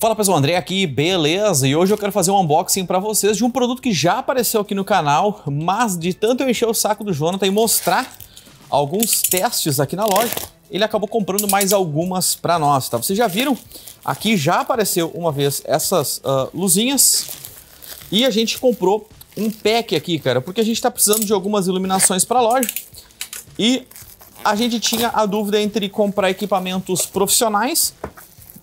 Fala pessoal, André aqui, beleza? E hoje eu quero fazer um unboxing para vocês de um produto que já apareceu aqui no canal, mas de tanto eu encher o saco do Jonathan e mostrar alguns testes aqui na loja, ele acabou comprando mais algumas para nós, tá? Vocês já viram? Aqui já apareceu uma vez essas uh, luzinhas e a gente comprou um pack aqui, cara, porque a gente tá precisando de algumas iluminações para a loja e a gente tinha a dúvida entre comprar equipamentos profissionais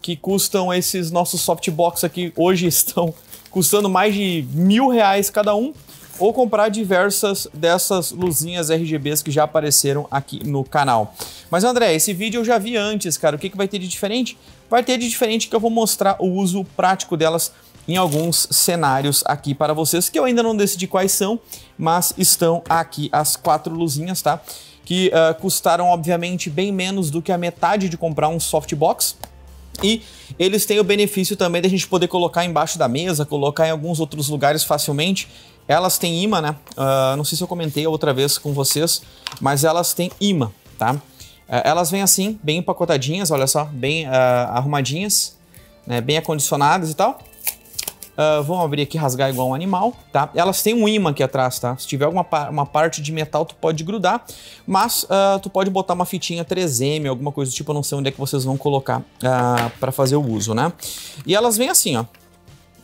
que custam esses nossos softbox aqui, hoje estão custando mais de mil reais cada um, ou comprar diversas dessas luzinhas RGBs que já apareceram aqui no canal. Mas André, esse vídeo eu já vi antes, cara, o que, que vai ter de diferente? Vai ter de diferente que eu vou mostrar o uso prático delas em alguns cenários aqui para vocês, que eu ainda não decidi quais são, mas estão aqui as quatro luzinhas, tá? Que uh, custaram, obviamente, bem menos do que a metade de comprar um softbox. E eles têm o benefício também de a gente poder colocar embaixo da mesa, colocar em alguns outros lugares facilmente. Elas têm imã, né? Uh, não sei se eu comentei outra vez com vocês, mas elas têm imã, tá? Uh, elas vêm assim, bem empacotadinhas, olha só, bem uh, arrumadinhas, né? bem acondicionadas e tal. Uh, vamos abrir aqui rasgar igual um animal, tá? Elas têm um imã aqui atrás, tá? Se tiver alguma uma parte de metal, tu pode grudar, mas uh, tu pode botar uma fitinha 3M, alguma coisa do tipo, eu não sei onde é que vocês vão colocar uh, para fazer o uso, né? E elas vêm assim, ó.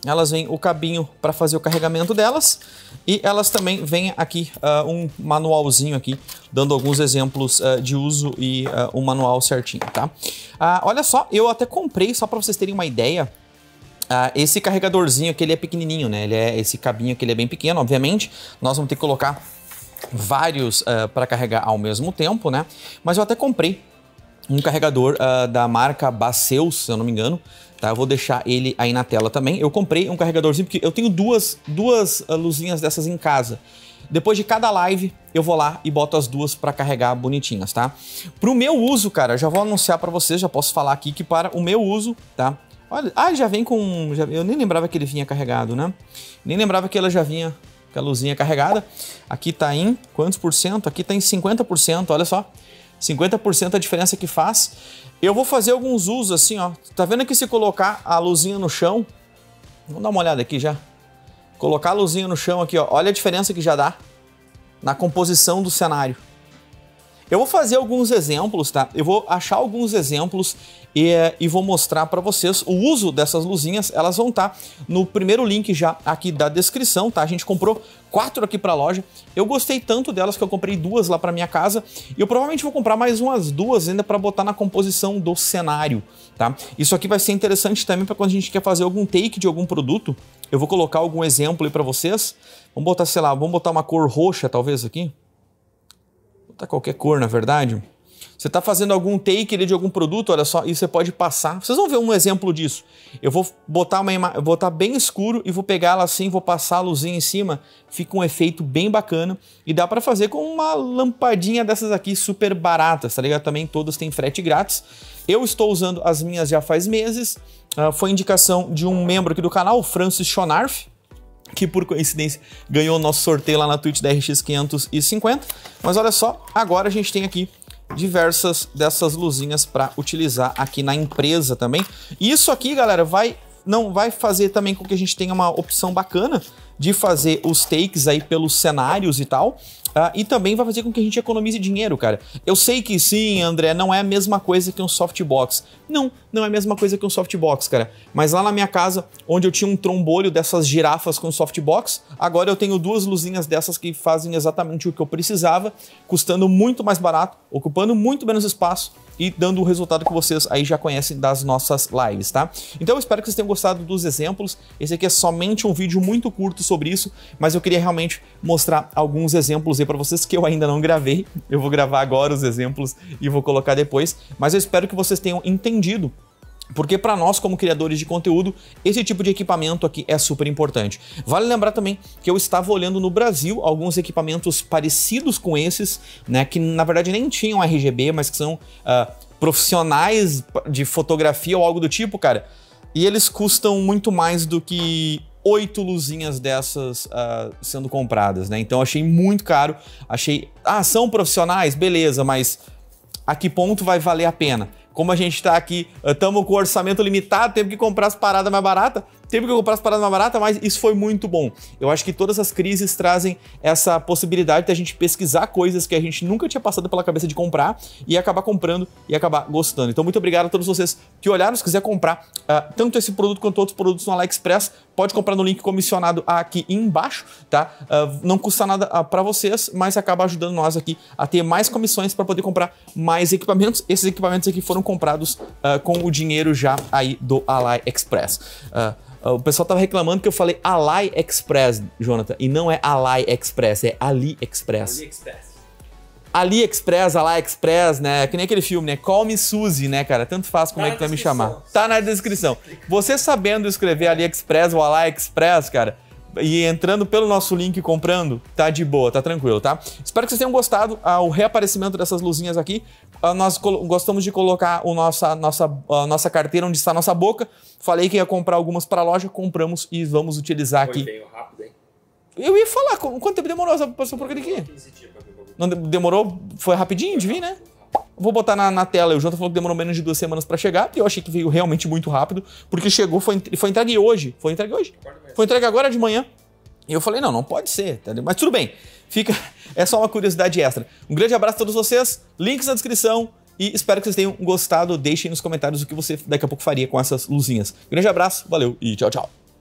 Elas vêm o cabinho para fazer o carregamento delas e elas também vêm aqui uh, um manualzinho aqui, dando alguns exemplos uh, de uso e uh, um manual certinho, tá? olha só, eu até comprei, só para vocês terem uma ideia, Uh, esse carregadorzinho que ele é pequenininho, né? Ele é esse cabinho que ele é bem pequeno, obviamente. Nós vamos ter que colocar vários uh, para carregar ao mesmo tempo, né? Mas eu até comprei um carregador uh, da marca Baseus, se eu não me engano. Tá? Eu vou deixar ele aí na tela também. Eu comprei um carregadorzinho porque eu tenho duas, duas luzinhas dessas em casa. Depois de cada live, eu vou lá e boto as duas para carregar bonitinhas, tá? Pro meu uso, cara, já vou anunciar para vocês, já posso falar aqui que para o meu uso, tá? Olha, ah, já vem com. Já, eu nem lembrava que ele vinha carregado, né? Nem lembrava que ela já vinha com a luzinha carregada. Aqui tá em quantos por cento? Aqui tá em 50%, olha só. 50% a diferença que faz. Eu vou fazer alguns usos assim, ó. Tá vendo que se colocar a luzinha no chão. Vamos dar uma olhada aqui já. Colocar a luzinha no chão aqui, ó. Olha a diferença que já dá na composição do cenário. Eu vou fazer alguns exemplos, tá? Eu vou achar alguns exemplos e, e vou mostrar para vocês o uso dessas luzinhas. Elas vão estar tá no primeiro link já aqui da descrição, tá? A gente comprou quatro aqui para a loja. Eu gostei tanto delas que eu comprei duas lá para minha casa e eu provavelmente vou comprar mais umas duas ainda para botar na composição do cenário, tá? Isso aqui vai ser interessante também para quando a gente quer fazer algum take de algum produto. Eu vou colocar algum exemplo aí para vocês. Vamos botar, sei lá, vamos botar uma cor roxa talvez aqui tá qualquer cor, na verdade. Você está fazendo algum take de algum produto, olha só, e você pode passar. Vocês vão ver um exemplo disso. Eu vou botar uma botar bem escuro e vou pegar ela assim, vou passar a luzinha em cima, fica um efeito bem bacana e dá para fazer com uma lampadinha dessas aqui super baratas, tá ligado? Também todas têm frete grátis. Eu estou usando as minhas já faz meses. Uh, foi indicação de um membro aqui do canal, Francis Schonarf que por coincidência ganhou o nosso sorteio lá na Twitch da RX550. Mas olha só, agora a gente tem aqui diversas dessas luzinhas para utilizar aqui na empresa também. Isso aqui, galera, vai não vai fazer também com que a gente tenha uma opção bacana de fazer os takes aí pelos cenários e tal. Uh, e também vai fazer com que a gente economize dinheiro, cara. Eu sei que sim, André, não é a mesma coisa que um softbox. Não, não é a mesma coisa que um softbox, cara. Mas lá na minha casa, onde eu tinha um trombolho dessas girafas com softbox, agora eu tenho duas luzinhas dessas que fazem exatamente o que eu precisava, custando muito mais barato, ocupando muito menos espaço e dando o resultado que vocês aí já conhecem das nossas lives, tá? Então eu espero que vocês tenham gostado dos exemplos. Esse aqui é somente um vídeo muito curto sobre isso, mas eu queria realmente mostrar alguns exemplos aí para vocês que eu ainda não gravei. Eu vou gravar agora os exemplos e vou colocar depois, mas eu espero que vocês tenham entendido porque para nós, como criadores de conteúdo, esse tipo de equipamento aqui é super importante. Vale lembrar também que eu estava olhando no Brasil alguns equipamentos parecidos com esses, né, que na verdade nem tinham RGB, mas que são uh, profissionais de fotografia ou algo do tipo, cara. E eles custam muito mais do que oito luzinhas dessas uh, sendo compradas, né? Então achei muito caro. Achei, ah, são profissionais, beleza, mas a que ponto vai valer a pena? Como a gente tá aqui, estamos com orçamento limitado, temos que comprar as paradas mais baratas, teve que comprar as paradas mais baratas, mas isso foi muito bom. Eu acho que todas as crises trazem essa possibilidade de a gente pesquisar coisas que a gente nunca tinha passado pela cabeça de comprar e acabar comprando e acabar gostando. Então, muito obrigado a todos vocês que olharam. Se quiser comprar uh, tanto esse produto quanto outros produtos no AliExpress, pode comprar no link comissionado aqui embaixo, tá? Uh, não custa nada uh, para vocês, mas acaba ajudando nós aqui a ter mais comissões para poder comprar mais equipamentos. Esses equipamentos aqui foram comprados com o dinheiro já aí do AliExpress. O pessoal tava reclamando que eu falei Ali Express, Jonathan, e não é Ali Express, é Ali Express. AliExpress. AliExpress, AliExpress, né? Que nem aquele filme, né? Call me Suzy, né, cara? Tanto faz como Tá é que tu vai me chamar. Tá na descrição. Você sabendo escrever AliExpress ou AliExpress, cara, e entrando pelo nosso link e comprando, tá de boa, tá tranquilo, tá? Espero que vocês tenham gostado ao reaparecimento dessas luzinhas aqui. Ah, nós gostamos de colocar o nossa, nossa, a nossa carteira onde está a nossa boca. Falei que ia comprar algumas para a loja, compramos e vamos utilizar Foi aqui. rápido, hein? Eu ia falar, qu- quanto tempo demorou essa, porcaria aqui? 15 dias pra ver o bagulho. Não de- demorou? Foi rapidinho de vir, né? Vou botar na, na tela. O Jonathan falou que demorou menos de duas semanas pra chegar. E eu achei que veio realmente muito rápido. Porque chegou, foi, foi entregue hoje. Foi entregue hoje? Foi entregue agora de manhã. E eu falei, não, não pode ser. tá? Mas tudo bem. Fica. É só uma curiosidade extra. Um grande abraço a todos vocês. Links na descrição. E espero que vocês tenham gostado. Deixem nos comentários o que você daqui a pouco faria com essas luzinhas. Grande abraço, valeu e tchau, tchau.